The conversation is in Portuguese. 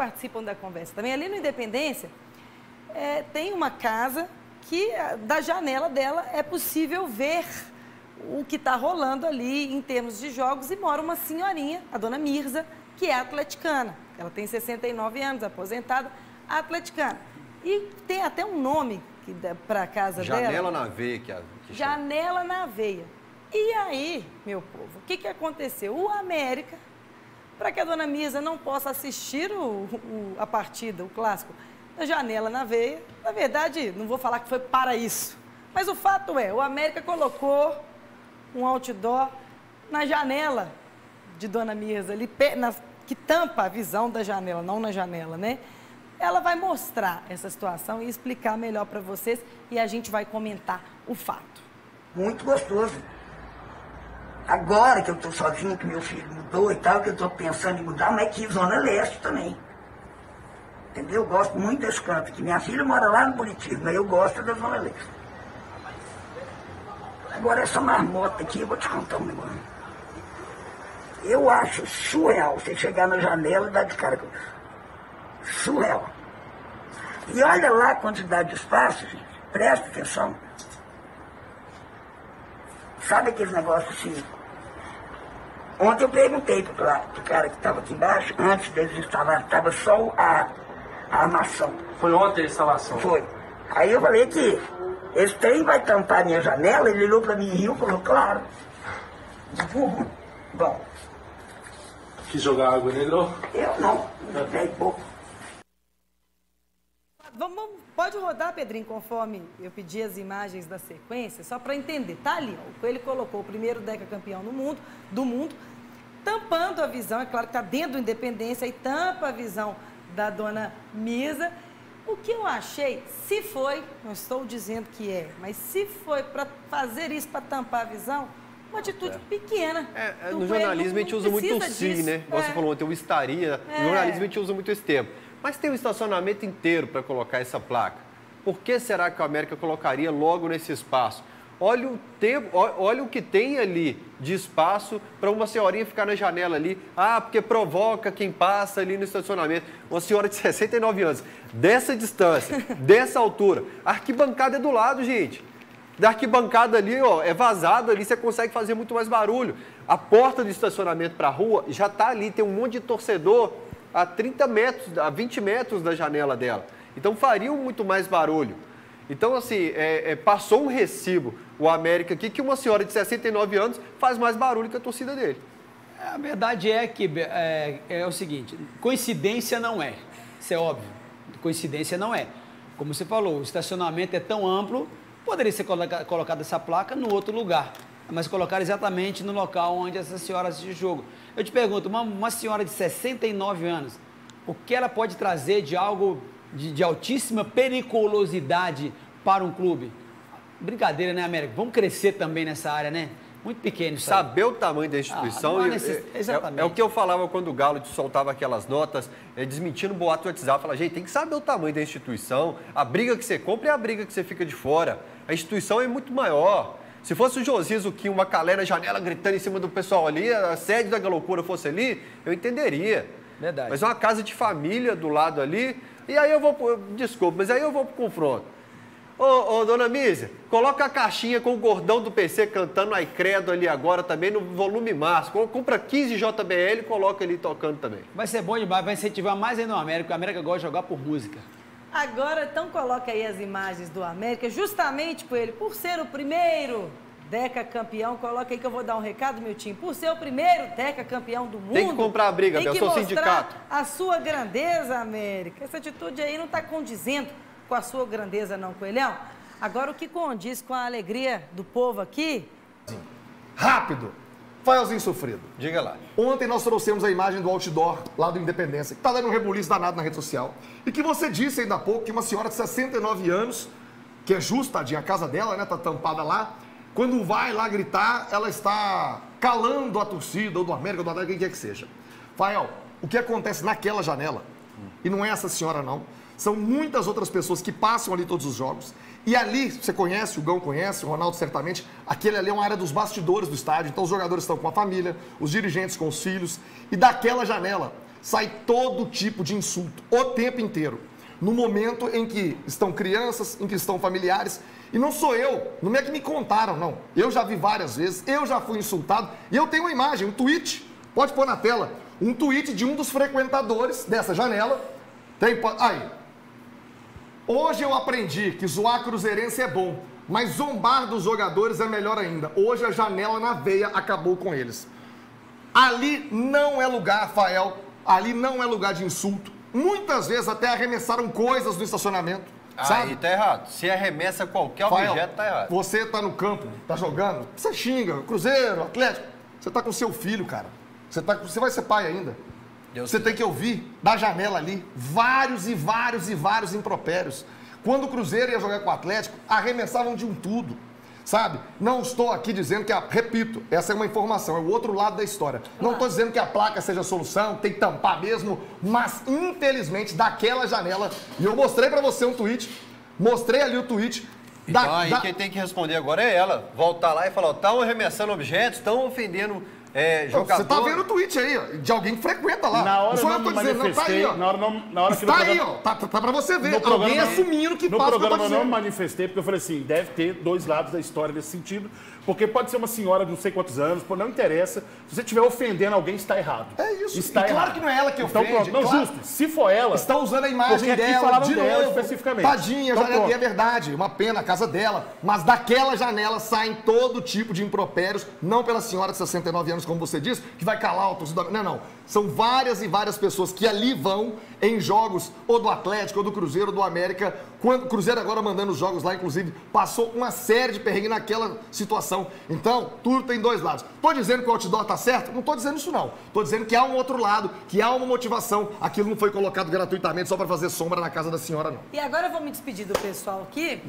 participam da conversa também. Ali no Independência, é, tem uma casa que da janela dela é possível ver o que está rolando ali em termos de jogos e mora uma senhorinha, a dona Mirza, que é atleticana. Ela tem 69 anos, aposentada, atleticana. E tem até um nome para a casa Janela dela. Janela na veia. Que, a, que Janela na veia. E aí, meu povo, o que, que aconteceu? O América, para que a dona Mirza não possa assistir o, o, a partida, o clássico, da janela na veia, na verdade, não vou falar que foi para isso. Mas o fato é, o América colocou um outdoor na janela de Dona Mirza, ali, na, que tampa a visão da janela, não na janela, né? Ela vai mostrar essa situação e explicar melhor para vocês e a gente vai comentar o fato. Muito gostoso. Agora que eu estou sozinho, que meu filho mudou e tal, que eu estou pensando em mudar, mas que Zona Leste também. Entendeu? Eu gosto muito desse canto, que minha filha mora lá no Buritiba, mas eu gosto da Zona Leste. Agora essa marmota aqui, eu vou te contar um negócio. Eu acho surreal você chegar na janela e dar de cara com isso. Surreal. E olha lá a quantidade de espaço, gente. Presta atenção. Sabe aqueles negócios assim? Ontem eu perguntei pro, pro cara que estava aqui embaixo, antes deles instalar, estava só a, a armação. Foi ontem a instalação? Foi. Aí eu falei que esse trem vai tampar minha janela, ele olhou para mim e riu, falou, claro. Bom. Quis jogar água nele, não? Eu não, joguei pouco. Vamos, pode rodar, Pedrinho, conforme eu pedi as imagens da sequência, só para entender. Tá ali, ó, o Coelho colocou o primeiro Deca campeão no mundo, do mundo, tampando a visão, é claro que está dentro do Independência, e tampa a visão da dona Misa. O que eu achei, se foi, não estou dizendo que é, mas se foi para fazer isso, para tampar a visão, uma atitude é. pequena. É, é no jornalismo a gente usa muito o sim, né? É. Você falou ontem, eu estaria. No é. jornalismo a gente usa muito esse tempo. Mas tem um estacionamento inteiro para colocar essa placa. Por que será que a América colocaria logo nesse espaço? Olha o tempo, olha o que tem ali de espaço para uma senhorinha ficar na janela ali. Ah, porque provoca quem passa ali no estacionamento. Uma senhora de 69 anos, dessa distância, dessa altura. A arquibancada é do lado, gente. Da arquibancada ali, ó, é vazado ali, você consegue fazer muito mais barulho. A porta do estacionamento para a rua já está ali, tem um monte de torcedor a 30 metros, a 20 metros da janela dela. Então fariam muito mais barulho. Então, assim, é, é, passou um recibo o América aqui que uma senhora de 69 anos faz mais barulho que a torcida dele. A verdade é que é, é o seguinte: coincidência não é. Isso é óbvio. Coincidência não é. Como você falou, o estacionamento é tão amplo, poderia ser colocada essa placa no outro lugar, mas colocar exatamente no local onde essa senhora assiste o jogo. Eu te pergunto, uma, uma senhora de 69 anos, o que ela pode trazer de algo de, de altíssima periculosidade para um clube? Brincadeira, né, América? Vamos crescer também nessa área, né? Muito pequeno. Saber o tamanho da instituição. Ah, necess... Exatamente. É, é, o que eu falava quando o Galo soltava aquelas notas, é, desmentindo o boato do WhatsApp. Falava, gente, tem que saber o tamanho da instituição. A briga que você compra é a briga que você fica de fora. A instituição é muito maior. Se fosse o Josias, o que uma calé na janela gritando em cima do pessoal ali, a sede da loucura fosse ali, eu entenderia. Verdade. Mas é uma casa de família do lado ali, e aí eu vou, desculpa, mas aí eu vou pro confronto. Ô, ô dona Mísia, coloca a caixinha com o gordão do PC cantando Ai Credo ali agora também no volume máximo. Compra 15 JBL e coloca ali tocando também. Vai ser bom demais, vai incentivar mais ainda o América, o América gosta de jogar por música. Agora, então coloca aí as imagens do América, justamente por ele, por ser o primeiro Deca campeão, coloca aí que eu vou dar um recado, meu time. Por ser o primeiro Deca campeão do mundo. Tem que comprar a briga, eu sou sindicato. A sua grandeza, América. Essa atitude aí não está condizendo com a sua grandeza, não, Coelhão. Agora, o que condiz com a alegria do povo aqui? Rápido! Faelzinho sofrido. Diga lá. Ontem nós trouxemos a imagem do outdoor lá do Independência, que tá dando um rebuliço danado na rede social. E que você disse ainda há pouco que uma senhora de 69 anos, que é justa, a casa dela, né? Tá tampada lá. Quando vai lá gritar, ela está calando a torcida, ou do América, ou do Atlético, quem quer que seja. Fael, o que acontece naquela janela, e não é essa senhora não, são muitas outras pessoas que passam ali todos os jogos. E ali, você conhece, o Gão conhece, o Ronaldo certamente, aquele ali é uma área dos bastidores do estádio. Então os jogadores estão com a família, os dirigentes com os filhos. E daquela janela, sai todo tipo de insulto, o tempo inteiro. No momento em que estão crianças, em que estão familiares. E não sou eu, não é que me contaram, não. Eu já vi várias vezes, eu já fui insultado. E eu tenho uma imagem, um tweet, pode pôr na tela, um tweet de um dos frequentadores dessa janela. Tem, aí. Hoje eu aprendi que zoar cruzeirense é bom, mas zombar dos jogadores é melhor ainda. Hoje a janela na veia acabou com eles. Ali não é lugar, Rafael, ali não é lugar de insulto. Muitas vezes até arremessaram coisas no estacionamento. Sabe? Aí tá errado. Se arremessa qualquer Rafael, objeto, tá errado. Você tá no campo, tá jogando, você xinga, Cruzeiro, Atlético. Você tá com seu filho, cara. Você, tá, você vai ser pai ainda. Deus você tem que ouvir da janela ali vários e vários e vários impropérios. Quando o Cruzeiro ia jogar com o Atlético, arremessavam de um tudo. Sabe? Não estou aqui dizendo que a. Repito, essa é uma informação, é o outro lado da história. Não estou dizendo que a placa seja a solução, tem que tampar mesmo, mas infelizmente daquela janela. E eu mostrei para você um tweet, mostrei ali o tweet. Então da- aí da- quem tem que responder agora é ela. Voltar lá e falar, estão arremessando objetos, estão ofendendo é, jogador. Você tá vendo o tweet aí, ó, de alguém que frequenta lá. Na hora não sou eu eu não que tô dizendo, não, tá aí, manifestei. ó. Na hora, não, na hora que Está no aí, programa- ó. Tá, tá pra você ver. No Alguém programa, assumindo que no passa o que eu tô programa eu não manifestei, porque eu falei assim, deve ter dois lados da história nesse sentido, porque pode ser uma senhora de não sei quantos anos, pô, não interessa. Se você estiver ofendendo alguém, está errado. É isso. Está E claro errado. que não é ela que então, ofende, Pronto, não, claro. justo. Se for ela... Está usando a imagem dela de dela novo. especificamente. Tadinha, Então, já é, pronto. é verdade. Uma pena, a casa dela. Mas daquela janela saem todo tipo de impropérios. Não pela senhora de 69 anos, como você disse, que vai calar o torcedor. Não, não. São várias e várias pessoas que ali vão em jogos ou do Atlético, ou do Cruzeiro, ou do América. Quando o Cruzeiro agora mandando os jogos lá, inclusive, passou uma série de perrengue naquela situação. Então, tudo tem dois lados. Tô dizendo que o outdoor tá certo? Não tô dizendo isso não. Tô dizendo que há um outro lado, que há uma motivação. Aquilo não foi colocado gratuitamente só para fazer sombra na casa da senhora, não. E agora eu vou me despedir do pessoal aqui.